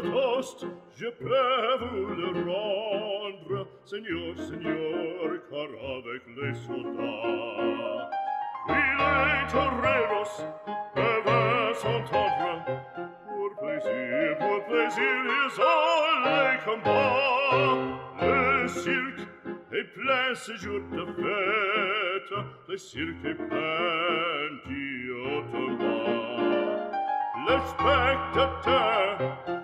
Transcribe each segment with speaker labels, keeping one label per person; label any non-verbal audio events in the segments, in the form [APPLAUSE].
Speaker 1: poste, je peux vous le rendre, Seigneur, Seigneur, car avec les soldats, il est toreros, peuvent s'entendre, pour plaisir, pour plaisir, ils ont les combats, le cirque est plein ce jour de fête, le cirque est plein d'automate. Le spectateur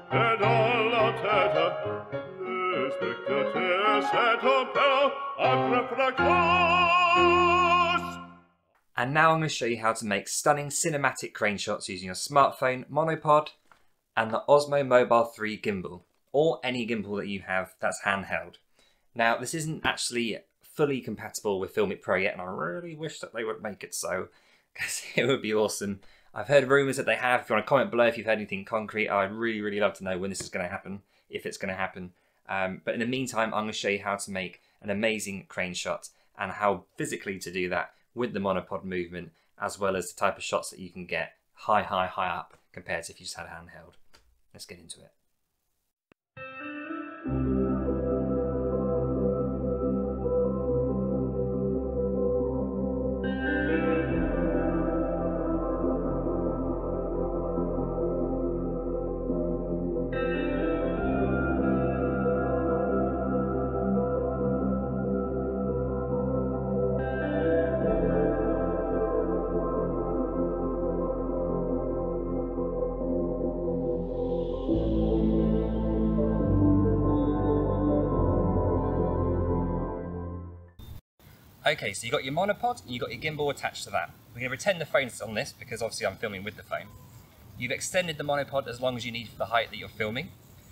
Speaker 1: le.
Speaker 2: And now I'm going to show you how to make stunning cinematic crane shots using your smartphone, monopod, and the Osmo Mobile 3 gimbal, or any gimbal that you have that's handheld. Now, this isn't actually fully compatible with Filmic Pro yet, and I really wish that they would make it so, because [LAUGHS] it would be awesome. I've heard rumours that they have. If you want to comment below if you've heard anything concrete, I'd really, really love to know when this is going to happen, if it's going to happen. Um, but in the meantime, I'm going to show you how to make an amazing crane shot and how physically to do that with the monopod movement, as well as the type of shots that you can get high, high, high up compared to if you just had a handheld. Let's get into it. Okay, so you got your monopod and you got your gimbal attached to that. We're going to pretend the phone's on this because obviously I'm filming with the phone. You've extended the monopod as long as you need for the height that you're filming.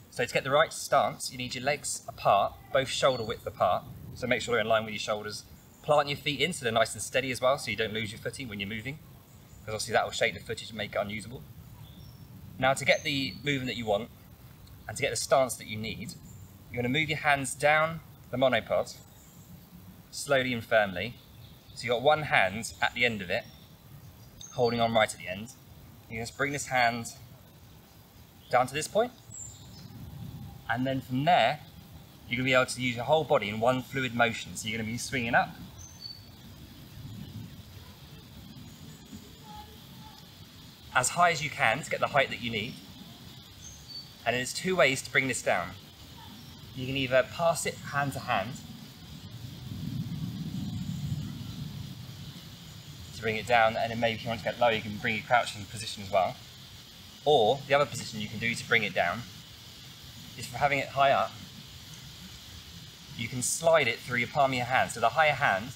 Speaker 2: So to get the right stance, you need your legs apart, both shoulder width apart. So make sure they're in line with your shoulders. Plant your feet in so they're nice and steady as well so you don't lose your footing when you're moving. Because obviously that will shake the footage and make it unusable. Now to get the movement that you want and to get the stance that you need, you're going to move your hands down the monopod slowly and firmly. So you've got one hand at the end of it, holding on right at the end. You just bring this hand down to this point, and then from there, you're going to be able to use your whole body in one fluid motion. So you're going to be swinging up, as high as you can to get the height that you need. And there's two ways to bring this down. You can either pass it hand to hand, to bring it down, and then maybe if you want to get low, you can bring your crouching position as well. Or the other position you can do to bring it down is for having it high up, you can slide it through your palm of your hand. So the higher hand,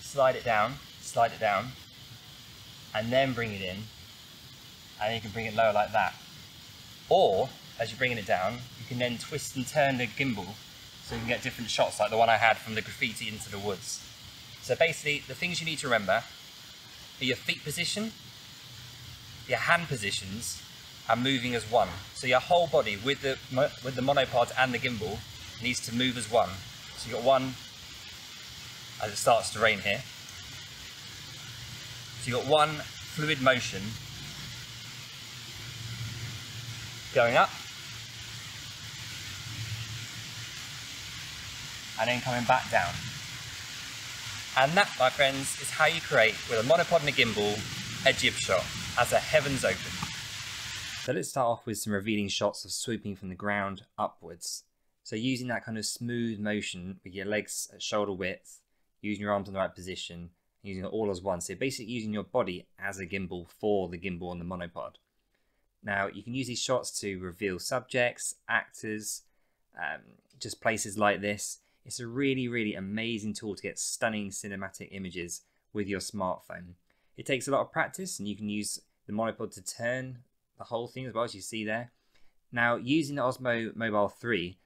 Speaker 2: slide it down, slide it down, and then bring it in, and you can bring it lower like that. Or, as you're bringing it down, you can then twist and turn the gimbal so you can get different shots like the one I had from the graffiti into the woods. So basically, the things you need to remember are your feet position, your hand positions, and moving as one. So your whole body with the with the monopod and the gimbal needs to move as one. So you've got one as it starts to rain here. So you've got one fluid motion going up and then coming back down. And that, my friends, is how you create, with a monopod and a gimbal, a jib shot as a heavens open. So let's start off with some revealing shots of swooping from the ground upwards. So using that kind of smooth motion with your legs at shoulder width, using your arms in the right position, using it all as one. So basically using your body as a gimbal for the gimbal and the monopod. Now you can use these shots to reveal subjects, actors, um, just places like this. It's a really, really amazing tool to get stunning cinematic images with your smartphone. It takes a lot of practice and you can use the monopod to turn the whole thing as well as you see there. Now using the Osmo Mobile 3,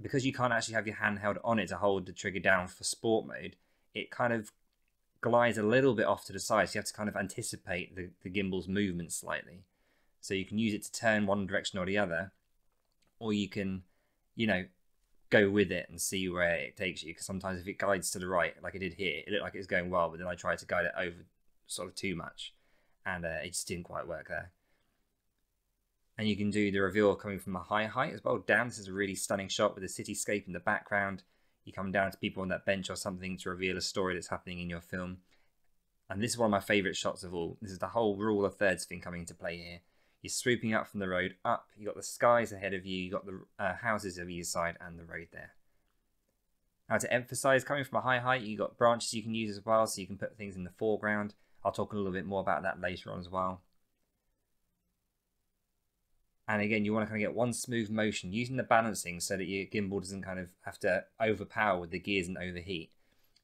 Speaker 2: because you can't actually have your hand held on it to hold the trigger down for sport mode, it kind of glides a little bit off to the side. So you have to kind of anticipate the, the gimbal's movement slightly. So you can use it to turn one direction or the other, or you can, you know, go with it and see where it takes you. Because sometimes if it guides to the right, like it did here, it looked like it was going well, but then I tried to guide it over sort of too much, and uh, it just didn't quite work there. And you can do the reveal coming from a high height as well. Down, this is a really stunning shot with the cityscape in the background. You come down to people on that bench or something to reveal a story that's happening in your film. And this is one of my favourite shots of all. This is the whole rule of thirds thing coming into play here. You're swooping up from the road up. You got the skies ahead of you. You got the uh, houses of either side and the road there. Now to emphasize, coming from a high height, you got branches you can use as well, so you can put things in the foreground. I'll talk a little bit more about that later on as well. And again, you want to kind of get one smooth motion using the balancing so that your gimbal doesn't kind of have to overpower with the gears and overheat.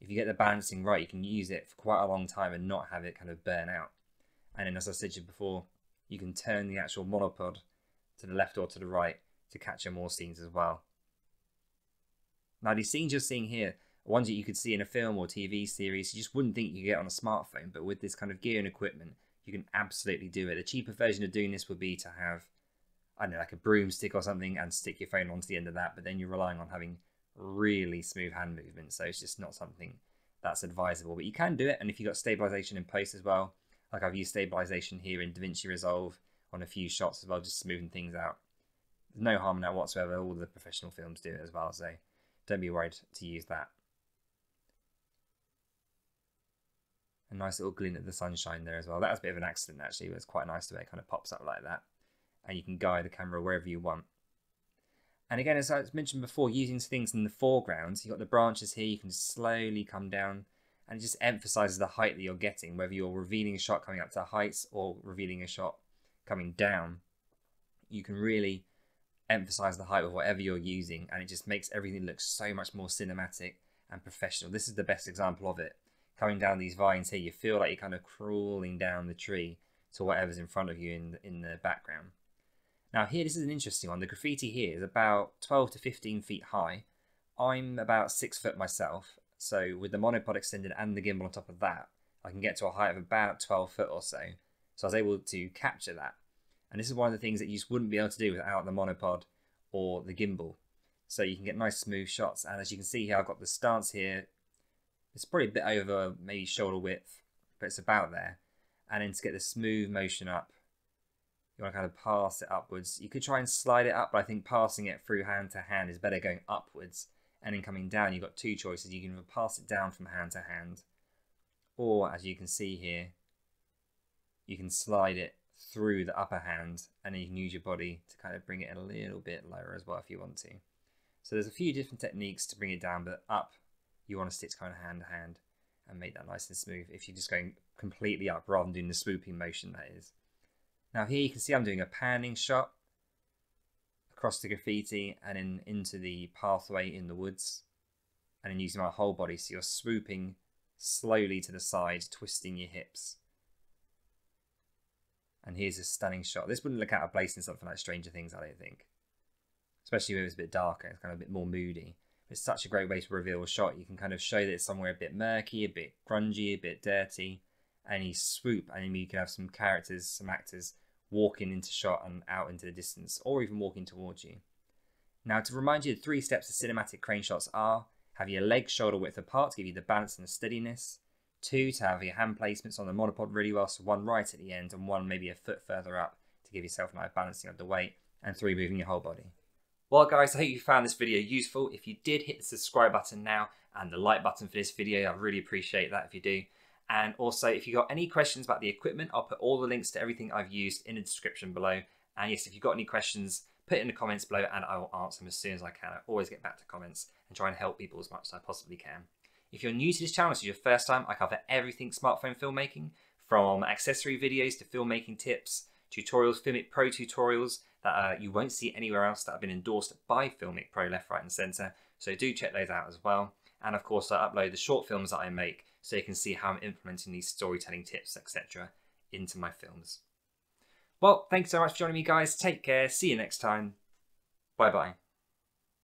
Speaker 2: If you get the balancing right, you can use it for quite a long time and not have it kind of burn out. And then as I said to you before, you can turn the actual monopod to the left or to the right to capture more scenes as well. Now these scenes you're seeing here are ones that you could see in a film or TV series you just wouldn't think you could get on a smartphone, but with this kind of gear and equipment, you can absolutely do it. The cheaper version of doing this would be to have I don't know, like a broomstick or something and stick your phone onto the end of that, but then you're relying on having really smooth hand movement, so it's just not something that's advisable. But you can do it, and if you've got stabilization in post as well, like I've used stabilization here in DaVinci Resolve on a few shots as well, just smoothing things out. There's no harm in that whatsoever. All the professional films do it as well, so don't be worried to use that. A nice little glint of the sunshine there as well. That was a bit of an accident actually, but it's quite nice the way it kind of pops up like that and you can guide the camera wherever you want. And again, as I mentioned before, using things in the foreground, so you've got the branches here, you can slowly come down and it just emphasizes the height that you're getting, whether you're revealing a shot coming up to heights or revealing a shot coming down. You can really emphasize the height of whatever you're using and it just makes everything look so much more cinematic and professional. This is the best example of it. Coming down these vines here, you feel like you're kind of crawling down the tree to whatever's in front of you in the, in the background. Now here, this is an interesting one. The graffiti here is about 12 to 15 feet high. I'm about 6 foot myself, so with the monopod extended and the gimbal on top of that, I can get to a height of about 12 foot or so. So I was able to capture that. And this is one of the things that you just wouldn't be able to do without the monopod or the gimbal. So you can get nice smooth shots. And as you can see here, I've got the stance here. It's probably a bit over maybe shoulder width, but it's about there. And then to get the smooth motion up, you want to kind of pass it upwards. You could try and slide it up, but I think passing it through hand to hand is better going upwards. And then coming down, you've got two choices. You can pass it down from hand to hand, or as you can see here, you can slide it through the upper hand, and then you can use your body to kind of bring it a little bit lower as well if you want to. So there's a few different techniques to bring it down, but up, you want to stick kind of hand to hand and make that nice and smooth if you're just going completely up rather than doing the swooping motion that is. Now here you can see I'm doing a panning shot across the graffiti and then into the pathway in the woods and then using my whole body so you're swooping slowly to the side, twisting your hips. And here's a stunning shot. This wouldn't look out of place in something like Stranger Things, I don't think. Especially when it's a bit darker, it's kind of a bit more moody. It's such a great way to reveal a shot. You can kind of show that it's somewhere a bit murky, a bit grungy, a bit dirty, and you swoop, and you can have some characters, some actors walking into shot and out into the distance, or even walking towards you. Now, to remind you, the three steps of cinematic crane shots are have your legs shoulder width apart to give you the balance and the steadiness. Two, to have your hand placements on the monopod really well, so one right at the end and one maybe a foot further up to give yourself a nice balancing of the weight. And three, moving your whole body. Well, guys, I hope you found this video useful. If you did, hit the subscribe button now and the like button for this video. I really appreciate that if you do. And also, if you've got any questions about the equipment, I'll put all the links to everything I've used in the description below. And yes, if you've got any questions, put it in the comments below and I will answer them as soon as I can. I always get back to comments and try and help people as much as I possibly can. If you're new to this channel, this is your first time, I cover everything smartphone filmmaking, from accessory videos to filmmaking tips, tutorials, Filmic Pro tutorials that uh, you won't see anywhere else that have been endorsed by Filmic Pro left, right and centre. So do check those out as well. And of course, I upload the short films that I make so you can see how I'm implementing these storytelling tips, etc., into my films. Well, thanks so much for joining me, guys. Take care. See you next time. Bye bye.